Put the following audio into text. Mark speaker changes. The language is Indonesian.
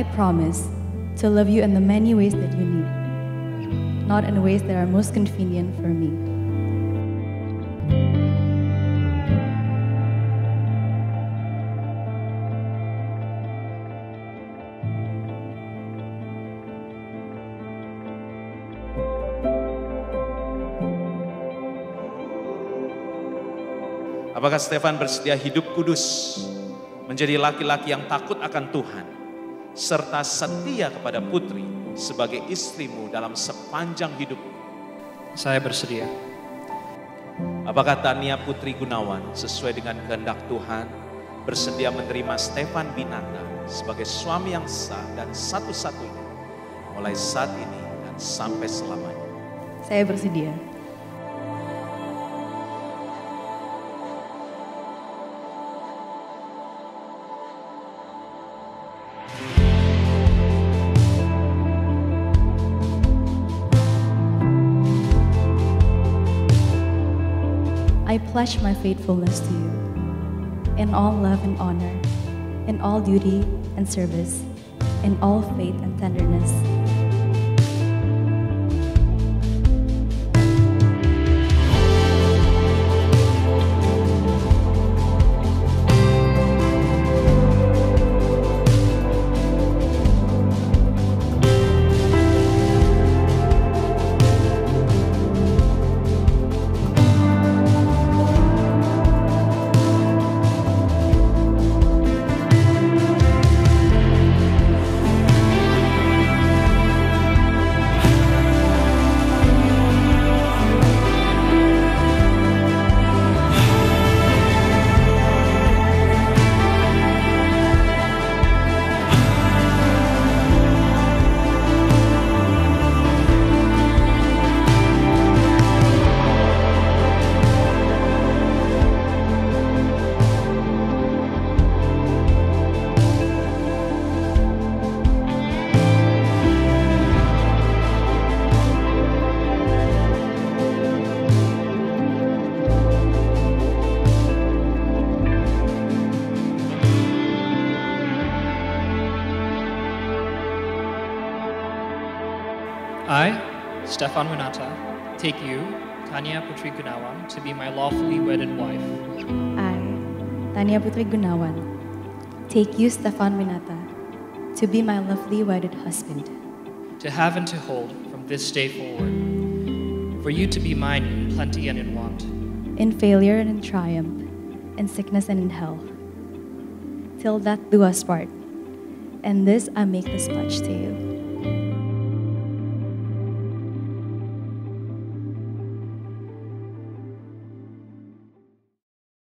Speaker 1: I promise to love you in the many ways that you need, not in ways that are most convenient for me.
Speaker 2: Apakah Stefan bersedia hidup kudus, menjadi laki-laki yang takut akan Tuhan, serta setia kepada putri sebagai istrimu dalam sepanjang hidup?
Speaker 3: Saya bersedia.
Speaker 2: Apakah Tania Putri Gunawan sesuai dengan kehendak Tuhan bersedia menerima Stefan Binata sebagai suami yang sah dan satu-satunya mulai saat ini dan sampai selamanya?
Speaker 1: Saya bersedia. I pledge my faithfulness to you in all love and honor, in all duty and service, in all faith and tenderness.
Speaker 3: I, Stefan Winata, take you, Tanya Putri Gunawan, to be my lawfully wedded wife,
Speaker 1: I, Tania Putri Gunawan, take you, Stefan Winata, to be my lovely wedded husband,
Speaker 3: to have and to hold from this day forward, for you to be mine in plenty and in want,
Speaker 1: in failure and in triumph, in sickness and in health, till death do us part. And this I make this pledge to you.